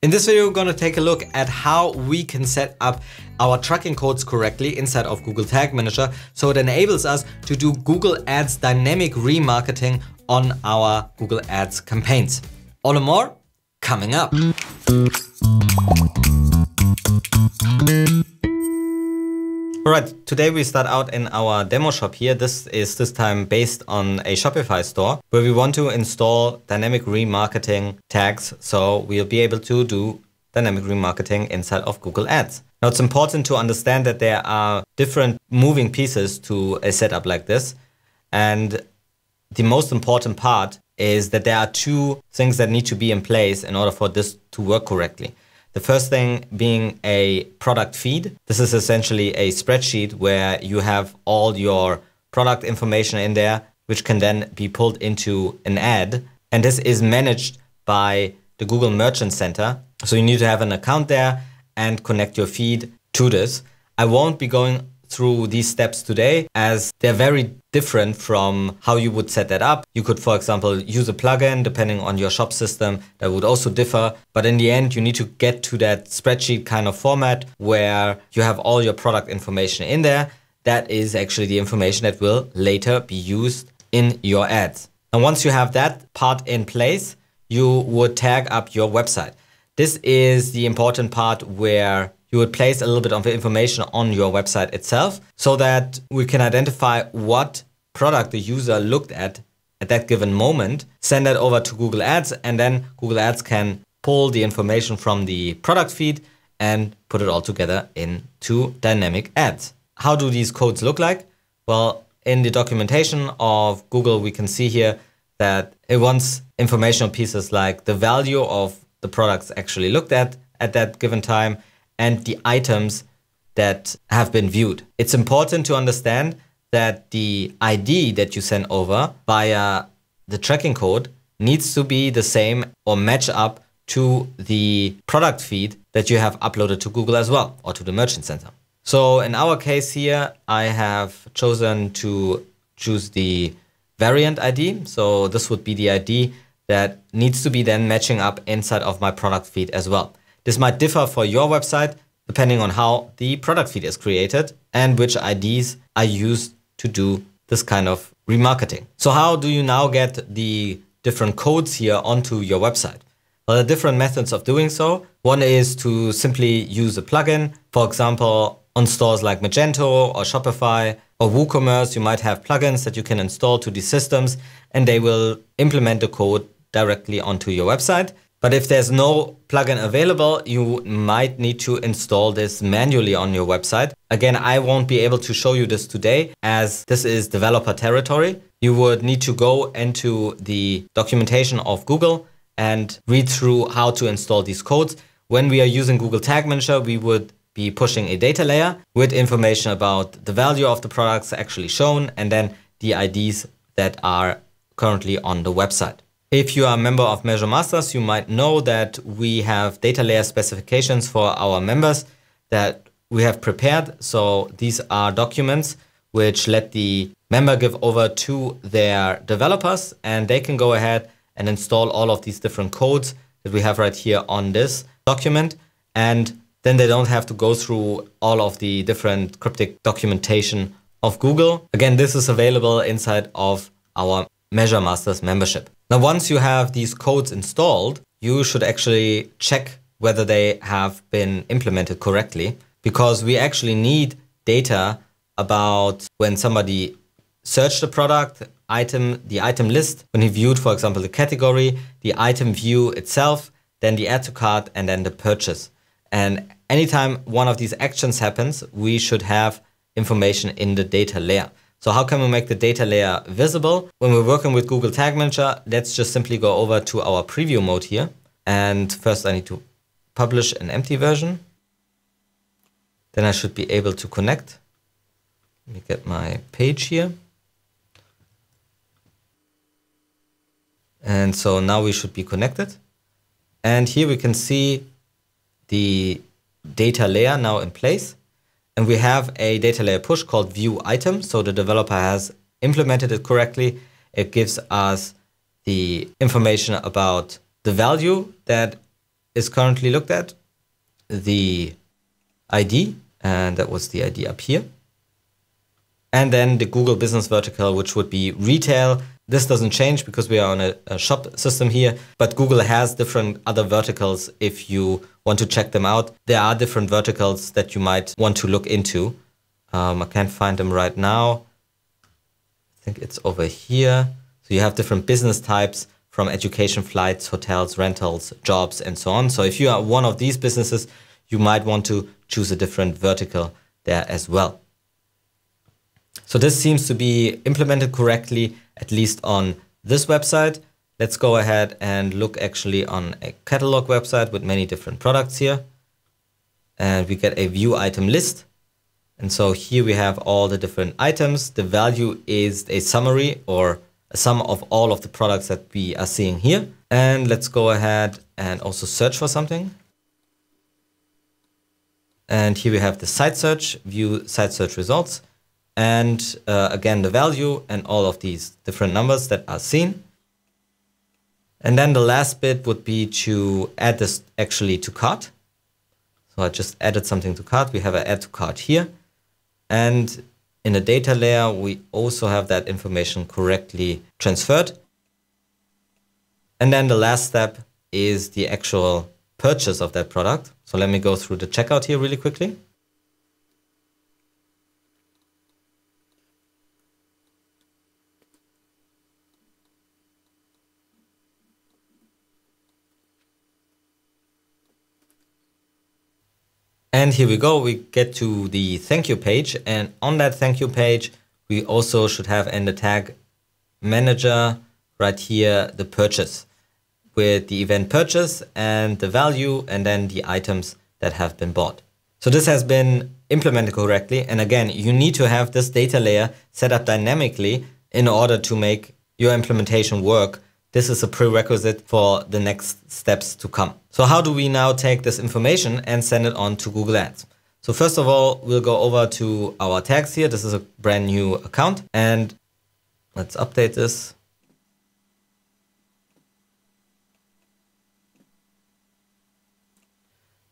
In this video, we're going to take a look at how we can set up our tracking codes correctly inside of Google Tag Manager so it enables us to do Google Ads dynamic remarketing on our Google Ads campaigns. All and more coming up. Alright, today we start out in our demo shop here. This is this time based on a Shopify store where we want to install dynamic remarketing tags so we'll be able to do dynamic remarketing inside of Google Ads. Now it's important to understand that there are different moving pieces to a setup like this and the most important part is that there are two things that need to be in place in order for this to work correctly. The first thing being a product feed. This is essentially a spreadsheet where you have all your product information in there, which can then be pulled into an ad. And this is managed by the Google Merchant Center. So you need to have an account there and connect your feed to this. I won't be going through these steps today as they're very different from how you would set that up. You could, for example, use a plugin depending on your shop system that would also differ. But in the end, you need to get to that spreadsheet kind of format where you have all your product information in there. That is actually the information that will later be used in your ads. And once you have that part in place, you would tag up your website. This is the important part where you would place a little bit of information on your website itself so that we can identify what product the user looked at at that given moment, send that over to Google Ads, and then Google Ads can pull the information from the product feed and put it all together into dynamic ads. How do these codes look like? Well, in the documentation of Google, we can see here that it wants informational pieces like the value of the products actually looked at at that given time and the items that have been viewed. It's important to understand that the ID that you send over via the tracking code needs to be the same or match up to the product feed that you have uploaded to Google as well or to the Merchant Center. So in our case here, I have chosen to choose the variant ID. So this would be the ID that needs to be then matching up inside of my product feed as well. This might differ for your website depending on how the product feed is created and which IDs are used to do this kind of remarketing. So how do you now get the different codes here onto your website? Well, there are different methods of doing so. One is to simply use a plugin. For example, on stores like Magento or Shopify or WooCommerce, you might have plugins that you can install to these systems and they will implement the code directly onto your website. But if there's no plugin available, you might need to install this manually on your website. Again, I won't be able to show you this today as this is developer territory. You would need to go into the documentation of Google and read through how to install these codes. When we are using Google Tag Manager, we would be pushing a data layer with information about the value of the products actually shown and then the IDs that are currently on the website. If you are a member of Measure Masters, you might know that we have data layer specifications for our members that we have prepared. So these are documents which let the member give over to their developers and they can go ahead and install all of these different codes that we have right here on this document. And then they don't have to go through all of the different cryptic documentation of Google. Again, this is available inside of our Measure Masters membership. Now, once you have these codes installed, you should actually check whether they have been implemented correctly because we actually need data about when somebody searched the product, item, the item list, when he viewed, for example, the category, the item view itself, then the add to cart, and then the purchase. And anytime one of these actions happens, we should have information in the data layer. So how can we make the data layer visible? When we're working with Google Tag Manager, let's just simply go over to our preview mode here. And first I need to publish an empty version. Then I should be able to connect. Let me get my page here. And so now we should be connected. And here we can see the data layer now in place. And we have a data layer push called view item. So the developer has implemented it correctly. It gives us the information about the value that is currently looked at, the ID, and that was the ID up here. And then the Google business vertical, which would be retail. This doesn't change because we are on a, a shop system here, but Google has different other verticals if you want to check them out. There are different verticals that you might want to look into. Um, I can't find them right now. I think it's over here. So you have different business types from education, flights, hotels, rentals, jobs, and so on. So if you are one of these businesses, you might want to choose a different vertical there as well. So this seems to be implemented correctly, at least on this website. Let's go ahead and look actually on a catalog website with many different products here. And we get a view item list. And so here we have all the different items. The value is a summary or a sum of all of the products that we are seeing here. And let's go ahead and also search for something. And here we have the site search, view site search results, and uh, again the value and all of these different numbers that are seen. And then the last bit would be to add this actually to cart. So I just added something to cart. We have an add to cart here. And in the data layer, we also have that information correctly transferred. And then the last step is the actual purchase of that product. So let me go through the checkout here really quickly. And here we go, we get to the thank you page. And on that thank you page, we also should have in the tag manager right here, the purchase with the event purchase and the value and then the items that have been bought. So this has been implemented correctly. And again, you need to have this data layer set up dynamically in order to make your implementation work. This is a prerequisite for the next steps to come. So how do we now take this information and send it on to Google Ads? So first of all, we'll go over to our tags here. This is a brand new account and let's update this.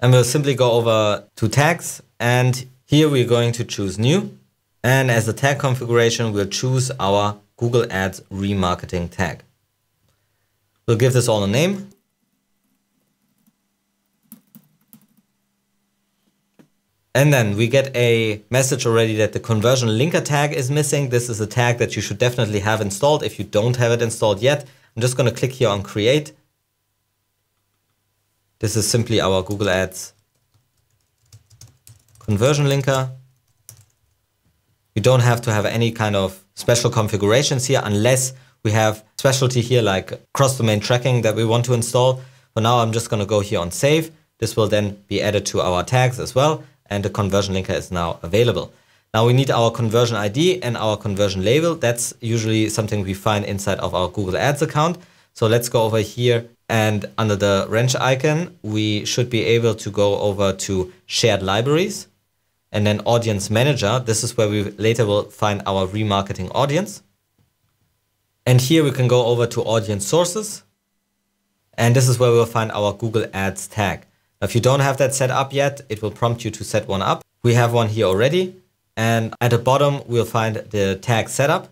and we'll simply go over to tags and here we're going to choose new and as a tag configuration we'll choose our Google Ads remarketing tag. We'll give this all a name. And then we get a message already that the conversion linker tag is missing. This is a tag that you should definitely have installed. If you don't have it installed yet, I'm just going to click here on create this is simply our Google Ads conversion linker. We don't have to have any kind of special configurations here unless we have specialty here like cross-domain tracking that we want to install. For now, I'm just going to go here on save. This will then be added to our tags as well. And the conversion linker is now available. Now we need our conversion ID and our conversion label. That's usually something we find inside of our Google Ads account. So let's go over here and under the wrench icon, we should be able to go over to shared libraries and then audience manager. This is where we later will find our remarketing audience. And here we can go over to audience sources. And this is where we'll find our Google Ads tag. If you don't have that set up yet, it will prompt you to set one up. We have one here already. And at the bottom, we'll find the tag setup.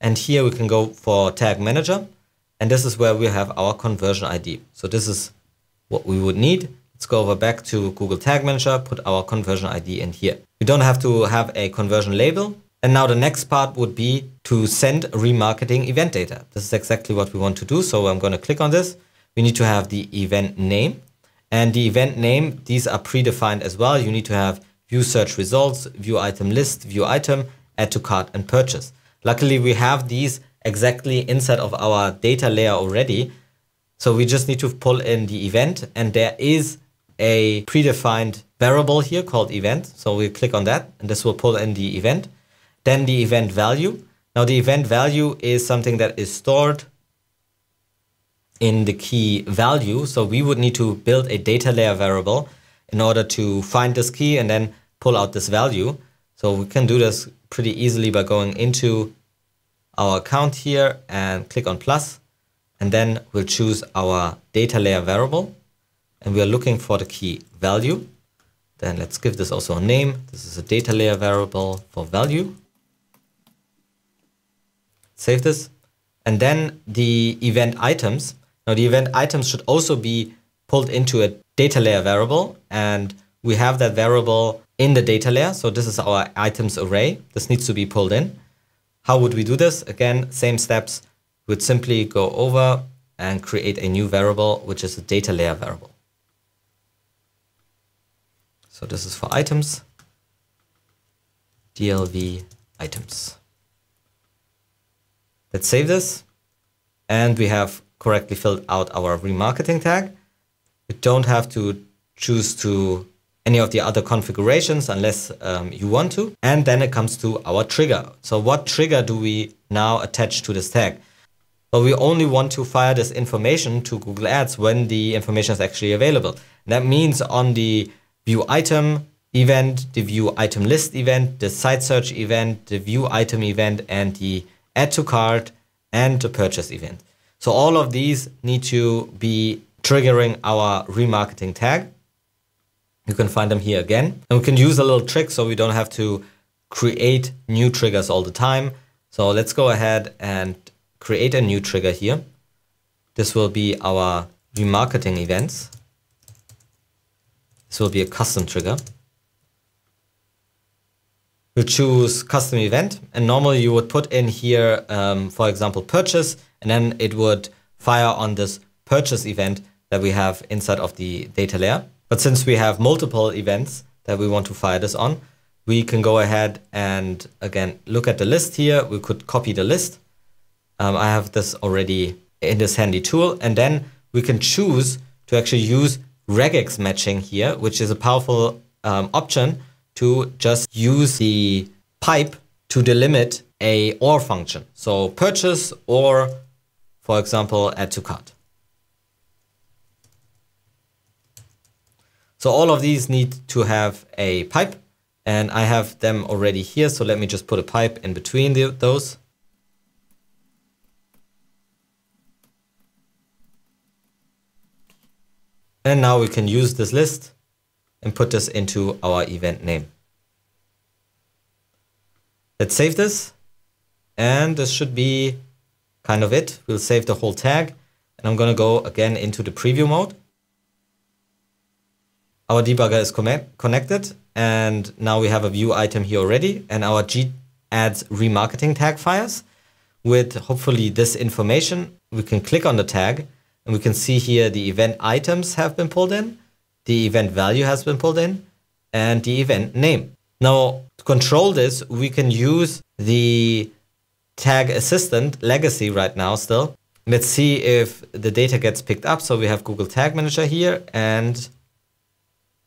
And here we can go for tag manager. And this is where we have our conversion ID. So this is what we would need. Let's go over back to Google Tag Manager, put our conversion ID in here. We don't have to have a conversion label. And now the next part would be to send remarketing event data. This is exactly what we want to do. So I'm going to click on this. We need to have the event name and the event name. These are predefined as well. You need to have view search results, view item list, view item, add to cart and purchase. Luckily, we have these exactly inside of our data layer already. So we just need to pull in the event and there is a predefined variable here called event. So we click on that and this will pull in the event. Then the event value. Now the event value is something that is stored in the key value. So we would need to build a data layer variable in order to find this key and then pull out this value. So we can do this pretty easily by going into our account here and click on plus and then we'll choose our data layer variable and we are looking for the key value. Then let's give this also a name. This is a data layer variable for value. Save this. And then the event items. Now the event items should also be pulled into a data layer variable and we have that variable in the data layer. So this is our items array. This needs to be pulled in. How would we do this? Again, same steps. We would simply go over and create a new variable, which is a data layer variable. So this is for items, DLV items. Let's save this. And we have correctly filled out our remarketing tag. We don't have to choose to any of the other configurations unless um, you want to. And then it comes to our trigger. So what trigger do we now attach to this tag? Well, we only want to fire this information to Google Ads when the information is actually available. And that means on the view item event, the view item list event, the site search event, the view item event, and the add to cart and the purchase event. So all of these need to be triggering our remarketing tag. You can find them here again. And we can use a little trick so we don't have to create new triggers all the time. So let's go ahead and create a new trigger here. This will be our remarketing events. This will be a custom trigger. We'll choose custom event and normally you would put in here, um, for example, purchase, and then it would fire on this purchase event that we have inside of the data layer. But since we have multiple events that we want to fire this on, we can go ahead and again, look at the list here. We could copy the list. Um, I have this already in this handy tool. And then we can choose to actually use regex matching here, which is a powerful um, option to just use the pipe to delimit a OR function. So purchase or, for example, add to cart. So all of these need to have a pipe and I have them already here. So let me just put a pipe in between the, those. And now we can use this list and put this into our event name. Let's save this. And this should be kind of it. We'll save the whole tag. And I'm going to go again into the preview mode. Our debugger is connected and now we have a view item here already and our G ads remarketing tag fires with hopefully this information. We can click on the tag and we can see here the event items have been pulled in, the event value has been pulled in and the event name. Now to control this, we can use the tag assistant legacy right now still. Let's see if the data gets picked up. So we have Google Tag Manager here and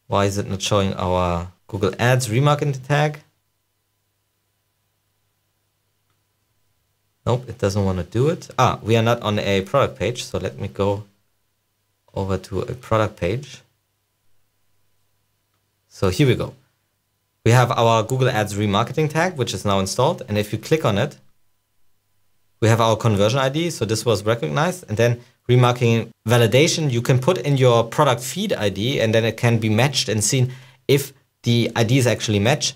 why is it not showing our Google Ads remarketing tag? Nope, it doesn't want to do it. Ah, we are not on a product page, so let me go over to a product page. So here we go. We have our Google Ads remarketing tag, which is now installed. And if you click on it, we have our conversion ID. So this was recognized. And then remarketing validation, you can put in your product feed ID and then it can be matched and seen if the IDs actually match.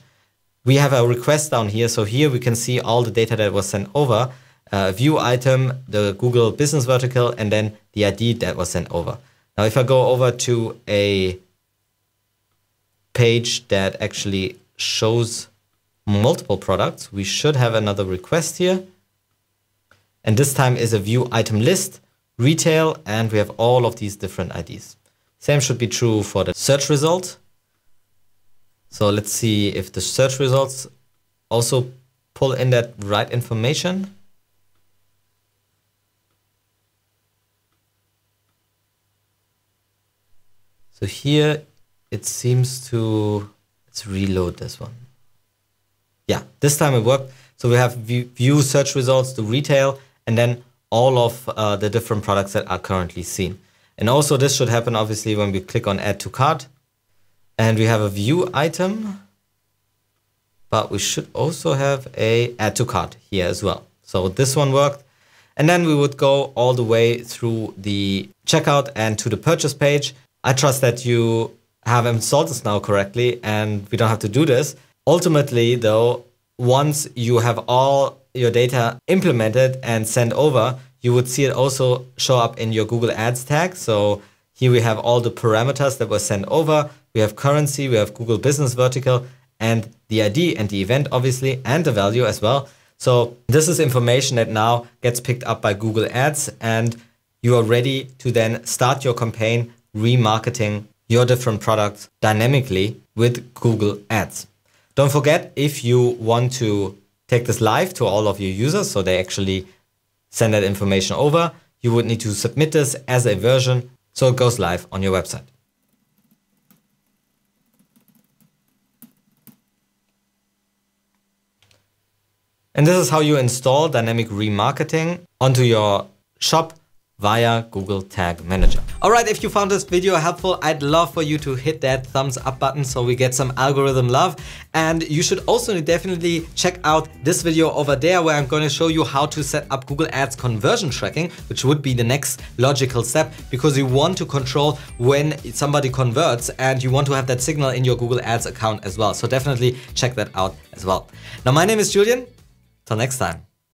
We have a request down here. So here we can see all the data that was sent over, uh, view item, the Google business vertical, and then the ID that was sent over. Now, if I go over to a page that actually shows multiple products, we should have another request here. And this time is a view item list retail, and we have all of these different IDs. Same should be true for the search result. So let's see if the search results also pull in that right information. So here it seems to, let's reload this one. Yeah, this time it worked. So we have view search results to retail and then all of uh, the different products that are currently seen. And also this should happen obviously when we click on add to cart and we have a view item, but we should also have a add to cart here as well. So this one worked. And then we would go all the way through the checkout and to the purchase page. I trust that you have installed this now correctly and we don't have to do this. Ultimately though, once you have all your data implemented and sent over, you would see it also show up in your Google Ads tag. So here we have all the parameters that were sent over. We have currency, we have Google Business Vertical, and the ID and the event, obviously, and the value as well. So this is information that now gets picked up by Google Ads, and you are ready to then start your campaign remarketing your different products dynamically with Google Ads. Don't forget, if you want to take this live to all of your users, so they actually send that information over, you would need to submit this as a version so it goes live on your website. And this is how you install dynamic remarketing onto your shop via Google Tag Manager. Alright, if you found this video helpful, I'd love for you to hit that thumbs up button so we get some algorithm love. And you should also definitely check out this video over there where I'm going to show you how to set up Google Ads conversion tracking, which would be the next logical step because you want to control when somebody converts and you want to have that signal in your Google Ads account as well. So definitely check that out as well. Now, my name is Julian. Till next time.